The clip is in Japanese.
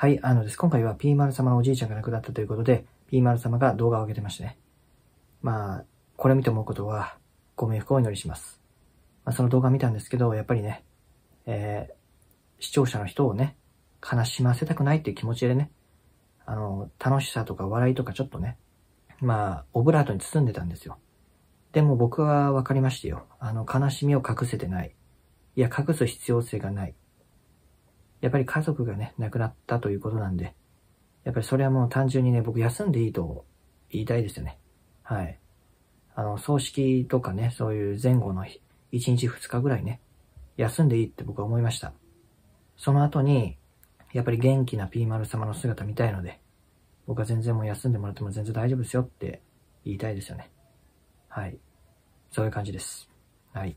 はい、あのです。今回はピーマル様のおじいちゃんが亡くなったということで、ピーマル様が動画を上げてましたね。まあ、これ見て思うことは、ご冥福をお祈りします。まあ、その動画見たんですけど、やっぱりね、えー、視聴者の人をね、悲しませたくないっていう気持ちでね、あの、楽しさとか笑いとかちょっとね、まあ、オブラートに包んでたんですよ。でも僕は分かりましたよ。あの、悲しみを隠せてない。いや、隠す必要性がない。やっぱり家族がね、亡くなったということなんで、やっぱりそれはもう単純にね、僕休んでいいと言いたいですよね。はい。あの、葬式とかね、そういう前後の1日2日ぐらいね、休んでいいって僕は思いました。その後に、やっぱり元気なピーマル様の姿見たいので、僕は全然もう休んでもらっても全然大丈夫ですよって言いたいですよね。はい。そういう感じです。はい。